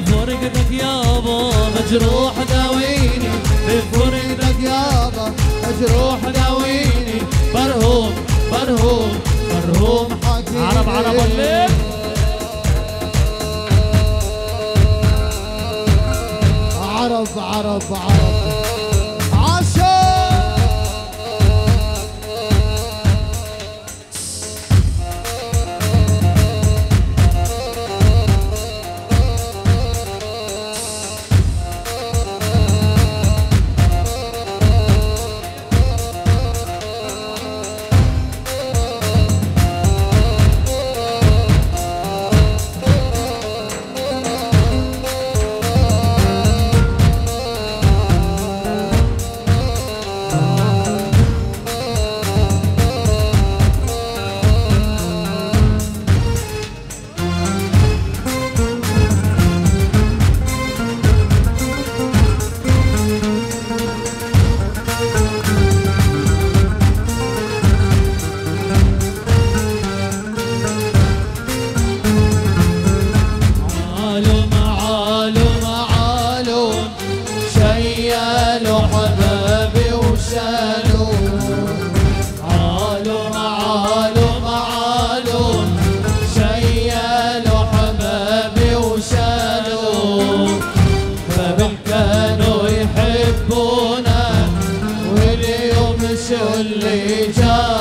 بفرقتك يابا مجروح داويني. بفرقتك يابا مجروح داويني. برهوم برهوم برهوم حكيم. عرب عرب الليل. عرب عرب عرب. चले जा।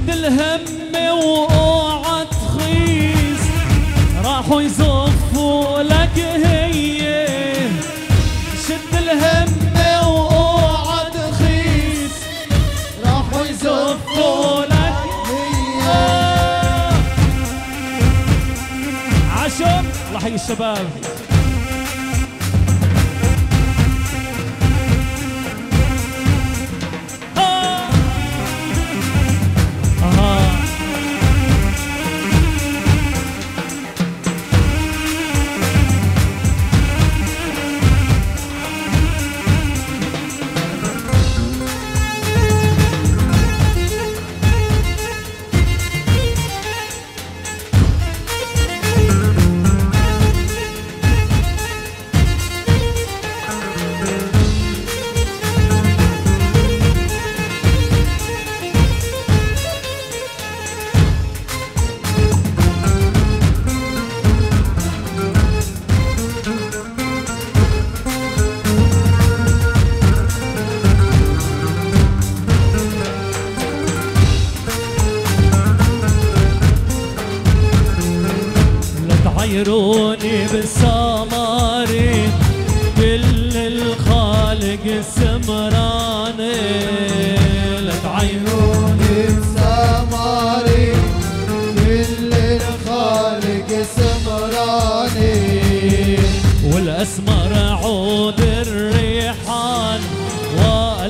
شد الهم واوعى تخيس راحوا يزفوا لك هي. شد الهم واوعى تخيس راحوا هي. الشباب.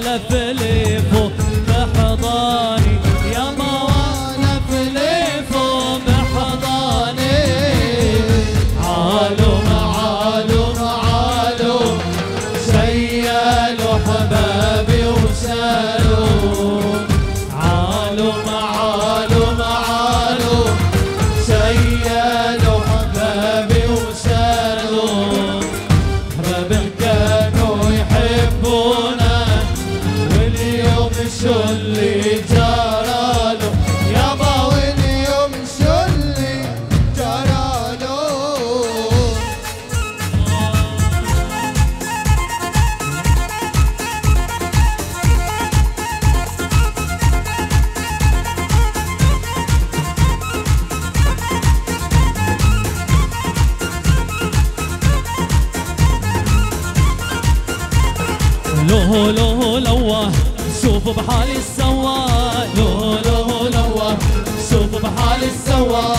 والفليف بحضاني يا لو لو لوه شوف بحالي السوا. لو لو لوه شوف بحال السوا.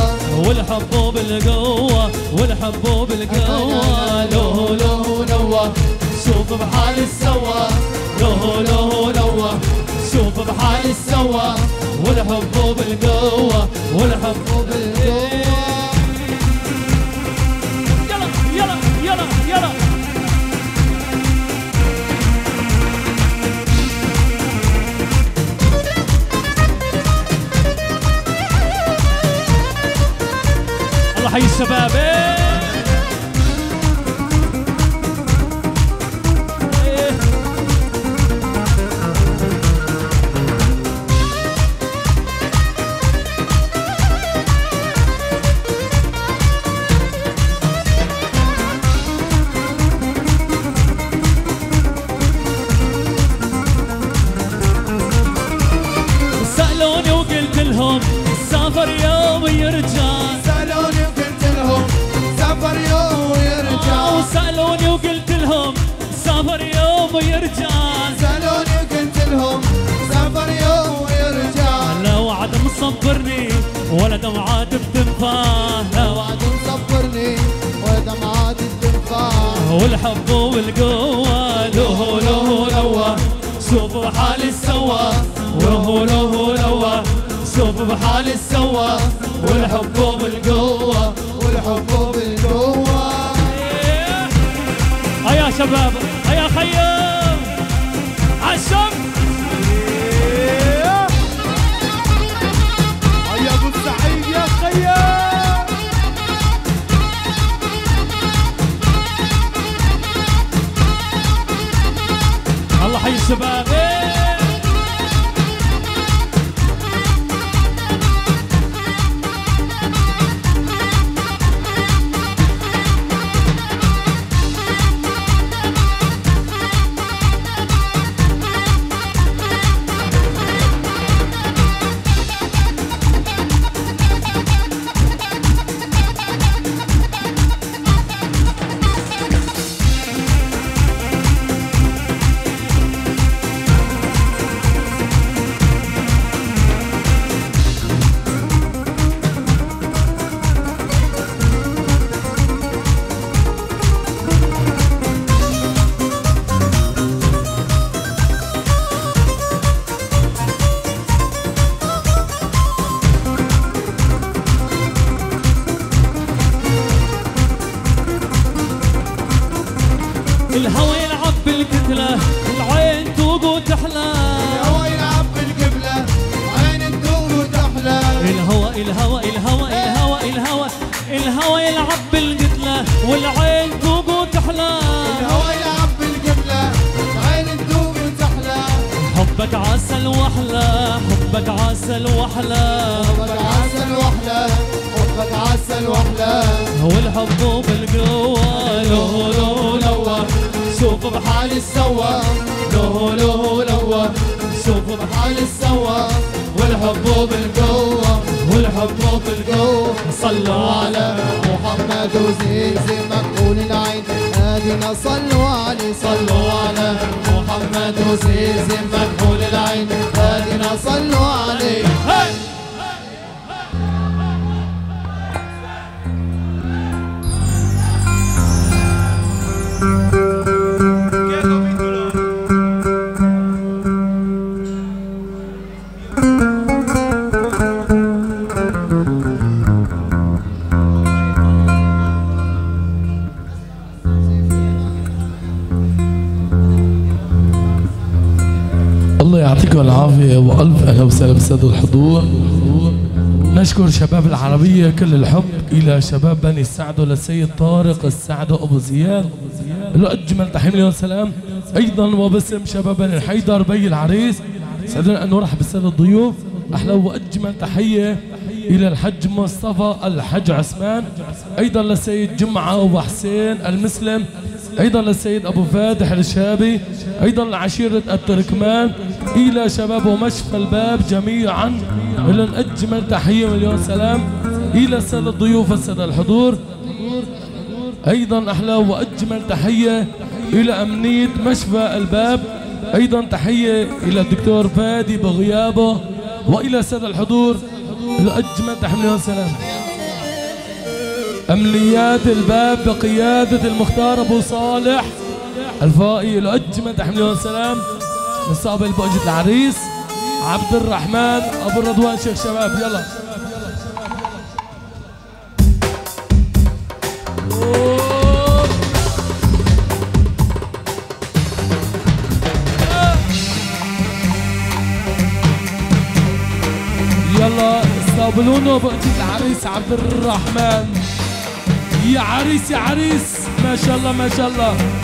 والحب بالقوة والحب بالقوة. لو لو لو شوف بحال السوا. لو لو لو شوف بحال السوا. والحب بالقوة والحب بالقوة. الله حي الشباب له له لوه شوف بحال السوا. والحب بالقوة. والحب بالقوة. هيا شباب هيا خيام. عالشم يا أبو السعيد يا خيام. الله حي الشباب. عسل وحلى حبك عسل وحلى حبك عسل وحلى حبك عسل وحلى والحب بالقوة له له لوه شوف بحال السوا له له لوا شوف بحال السوا والحب بالقوة. والحب بالقوة. صلوا على محمد وزيز مقبول العين. هادينا صلوا عليه صلوا على محمد وزيز مقبول العين. هادينا صلوا عليه. يعطيكم العافية وألف أهلا وسهلا بالسادة الحضور. نشكر شباب العربية كل الحب إلى شباب بني السعد وللسيد طارق السعد أبو زياد. له أجمل تحية مليون سلام. أيضا وباسم شباب بني الحيدر بي العريس. سعدنا أن نرحب بالسادة الضيوف. أحلى وأجمل تحية إلى الحج مصطفى الحج عثمان. أيضا للسيد جمعة وحسين المسلم. أيضا للسيد أبو فاتح الشابي. أيضا لعشيرة التركمان. إلى شباب ومشفى الباب جميعا. لهم أجمل تحية مليون سلام إلى السادة الضيوف الساده الحضور. أيضا أحلى وأجمل تحية إلى أمنية مشفى الباب. أيضا تحية إلى الدكتور فادي بغيابه وإلى السادة الحضور. أجمل تحية مليون سلام. أمنيات الباب بقيادة المختار أبو صالح الفائي الأجمل تحية مليون سلام. نستقبل بوجة العريس عبد الرحمن أبو الرضوان شيخ شباب يلا. يلا استقبلونا بوجة العريس عبد الرحمن. يا عريس يا عريس. ما شاء الله ما شاء الله.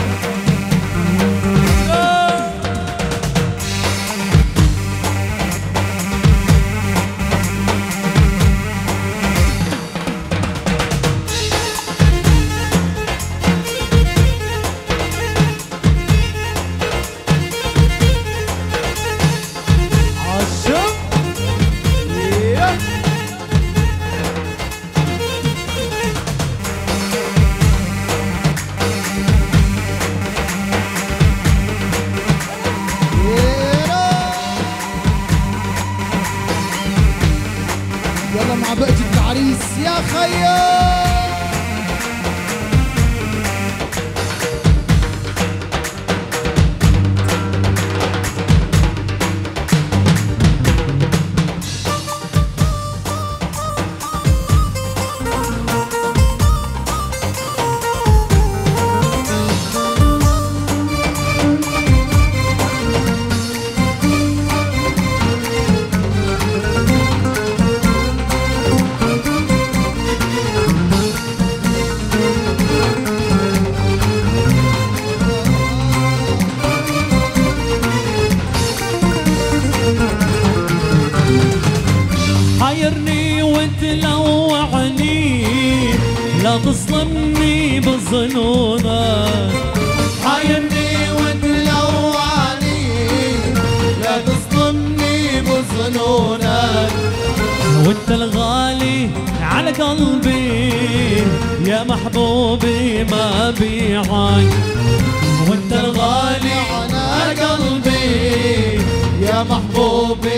بيعك وانت الغالي على قلبي. يا محبوبي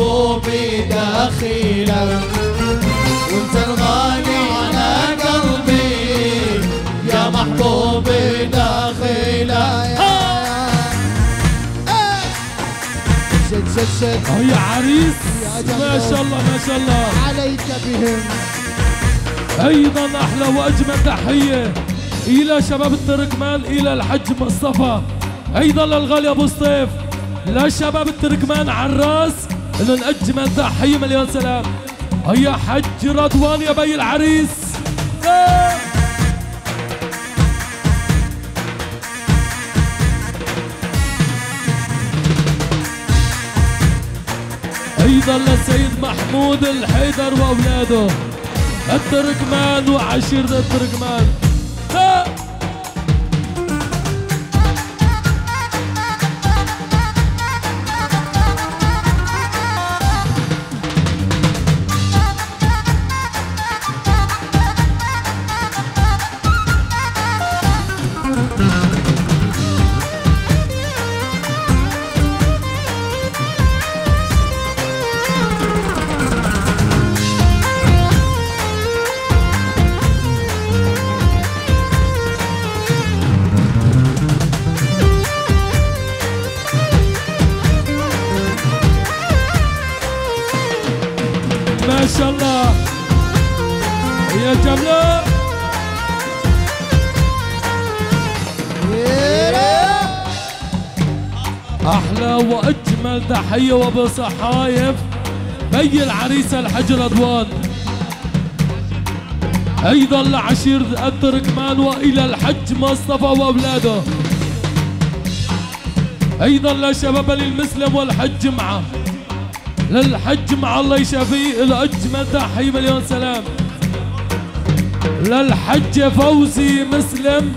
يا محبوبي دخيلك وانت الغالي على قلبي. يا محبوبي دخيلك شد شد شد آه يا عريس. ما شاء الله ما شاء الله. عليك بهم. أيضا أحلى وأجمل تحية إلى شباب التركمان إلى الحج مصطفى. أيضا للغالي أبو سطيف. لشباب التركمان عراس. لهم اجمل تحيه مليون سلام. هيا حج رضوان يا بي العريس. أيضا للسيد محمود الحيدر وأولاده. التركمان وعشيرة التركمان. واجمل تحيه وابو صحايف بي العريس الحج رضوان أيضا لعشير التركمان وإلى الحج مصطفى وأولاده. أيضا لشباب المسلم والحج معه. للحج مع الله يشافيه. الاجمل تحيه مليون سلام. للحج فوزي مسلم.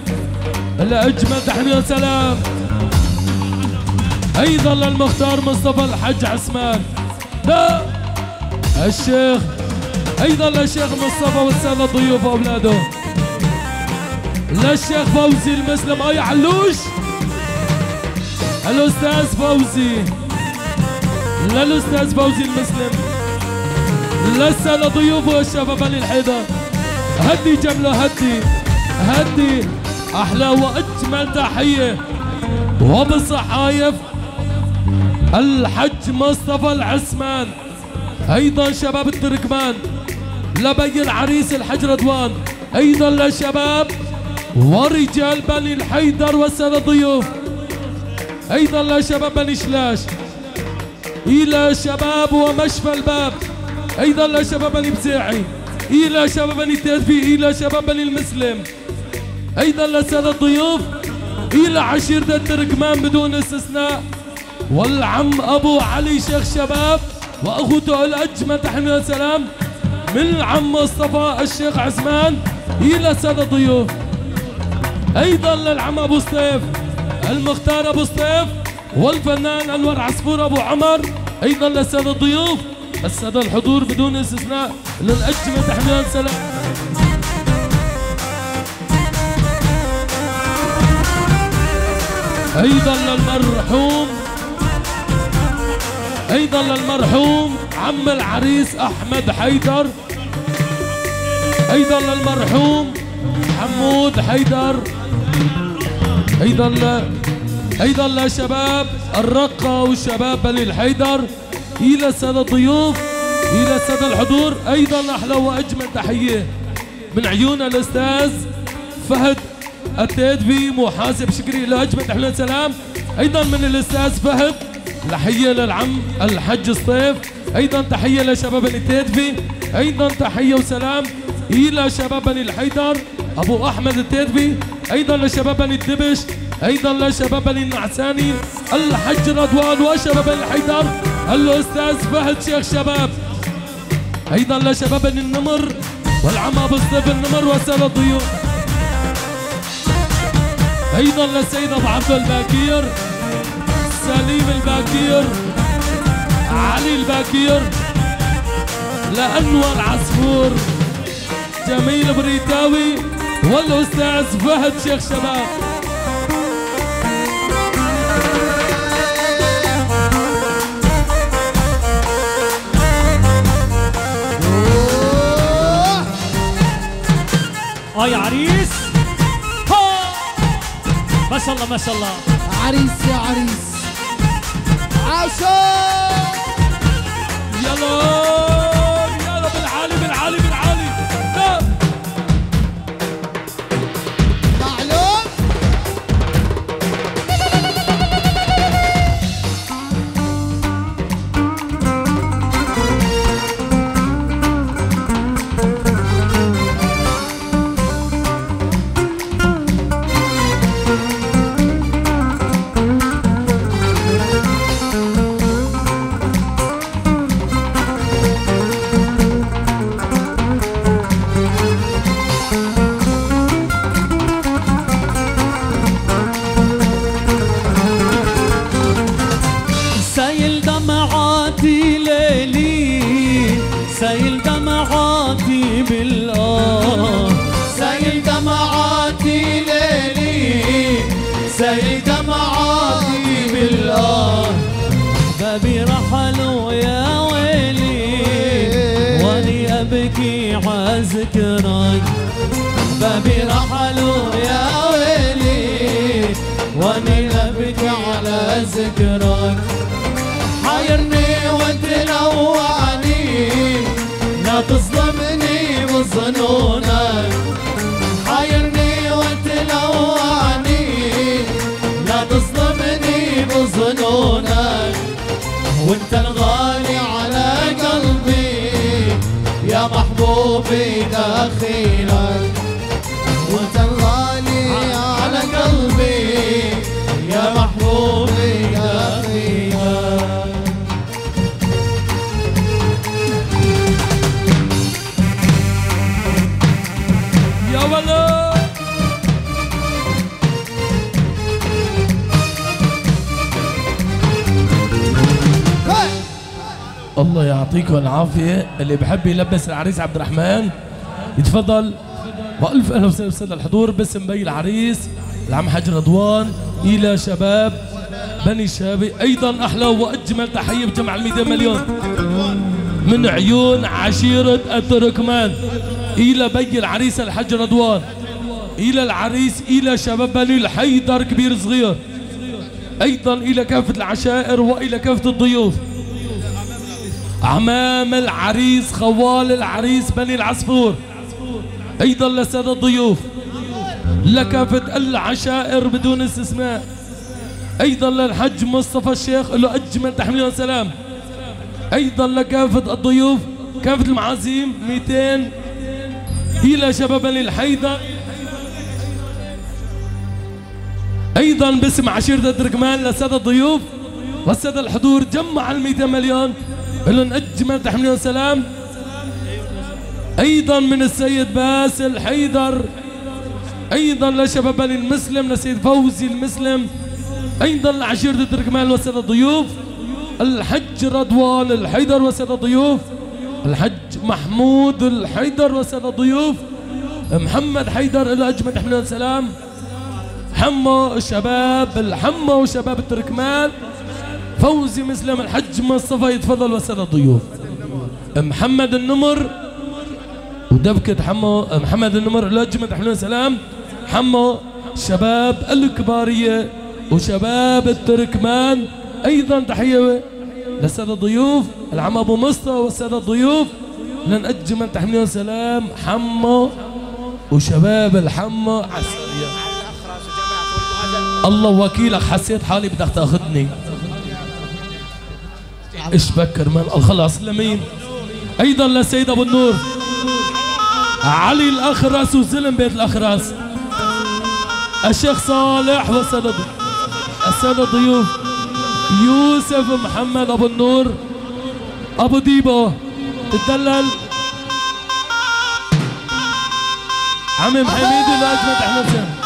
الاجمل تحيه مليون سلام. أيضا للمختار مصطفى الحج عثمان. لا الشيخ أيضا للشيخ مصطفى والساده الضيوف وأولاده. للشيخ فوزي المسلم. أي علوش؟ الأستاذ فوزي. للاستاذ فوزي المسلم. للساده ضيوف والشباب بني الحيدر. هدي جملة هدي هدي. أحلى وأجمل تحية. وبالصحايف الحج مصطفى العثمان. أيضا شباب التركمان. لبي العريس الحج رضوان. أيضا للشباب ورجال بني الحيدر والساده الضيوف. أيضا لشباب بني شلاش. إلى شباب ومشفى الباب. أيضا لشباب بني بزيعي. إلى شباب بني التدفي. إلى شباب بني المسلم. أيضا للساده الضيوف. إلى عشيرة التركمان بدون استثناء. والعم أبو علي شيخ شباب وأخوته الأجمل تحيه والسلام من العم مصطفى الشيخ عثمان إلى السادة الضيوف. أيضا للعم أبو سيف المختار أبو سطيف والفنان أنور عصفور أبو عمر أيضا للسادة الضيوف السادة الحضور بدون استثناء للأجمل تحميل سلام أيضا للمرحوم أيضا للمرحوم عم العريس أحمد حيدر. أيضا للمرحوم حمود حيدر. أيضا ل... أيضا لشباب الرقه والشباب بني الحيدر. إلى الساده الضيوف إلى الساده الحضور. أيضا أحلى وأجمل تحية من عيون الأستاذ فهد التادفي محاسب شكري له أجمل تحية سلام أيضا من الأستاذ فهد تحية للعم الحج سطيف. أيضا تحية لشباب بني أيضا تحية وسلام إلى شباب الحيدر أبو أحمد التادفي أيضا لشباب الدبش. أيضا لشباب النعساني. الحج رضوان وشباب الحيدر. الأستاذ فهد شيخ شباب. أيضا لشباب النمر والعم أبو سطيف النمر والساده الضيوف. أيضا للسيد أبو عبد الباكير سليم الباكير علي الباكير لأنور عصفور جميل بريتاوي والأستاذ فهد شيخ شباب. آه يا عريس. ها ما شاء الله ما شاء الله. عريس يا عريس. عاشو يلا ابكي عذكرك بابي رحلوا يا ويلي واني ابكي على ذكرك. حايرني وتلوعني لا تظلمني بظنونك محبوبي داخلك يعطيكم العافية. اللي بحب يلبس العريس عبد الرحمن يتفضل. وألف أهلا وسهلا بالسادة الحضور. باسم بي العريس العم حاج رضوان إلى شباب بني شابي. أيضا أحلى وأجمل تحية بجمع الميدان مليون. من عيون عشيرة التركمان إلى بي العريس الحج رضوان. إلى العريس إلى شباب بني الحيدر كبير صغير. أيضا إلى كافة العشائر وإلى كافة الضيوف. عمام العريس خوال العريس بني العصفور. أيضا للسادة الضيوف. لكافة العشائر بدون استثناء. أيضا للحج مصطفى الشيخ له أجمل تحميل وسلام أيضا لكافة الضيوف كافة المعازيم 200 إلى شباب الحيدر. أيضا باسم عشيرة التركمان للسادة الضيوف. والسادة الحضور جمع ال 200 مليون. لهم أجمل تحميل وسلام؟ أيضا من السيد باسل حيدر أيضا لشباب بني المسلم لسيد فوزي المسلم أيضا عشيرة التركمان والسادة الضيوف الحج رضوان الحيدر والسادة الضيوف الحج محمود الحيدر والسادة الضيوف محمد حيدر إلى أجمل تحميل السلام حمو الشباب الحمو وشباب التركمان فوزي مسلم الحج مصطفى يتفضل والسادة الضيوف. محمد النمر ودبكة حمو محمد النمر الأجمل تحميل السلام. حمو شباب الكبارية وشباب التركمان. أيضا تحية للسادة الضيوف العم أبو مصطفى والسادة الضيوف. لن أجمل تحميل السلام حمو وشباب الحمو. عسكرية الله وكيلك حسيت حالي بدك تأخذني. إيش بكر من الخلاص لمين؟ أيضا للسيد أبو النور. علي الاخرس وزلم بيت الاخرس الشيخ صالح والسادة السادة الضيوف يوسف محمد أبو النور. أبو ديبو. تدلل عمي محميد الاجمد احمد سامي